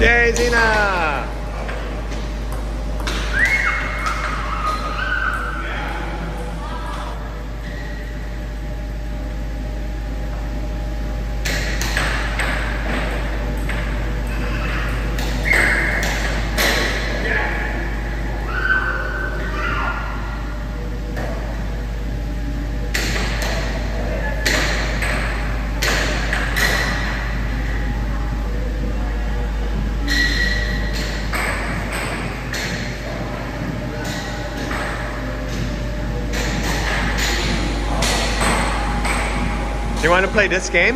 Yay, Zena! You want to play this game?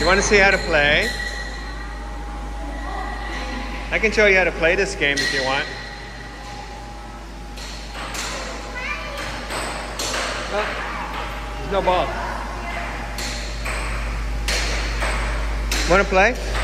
You want to see how to play? I can show you how to play this game if you want. Oh, there's no ball. Want to play?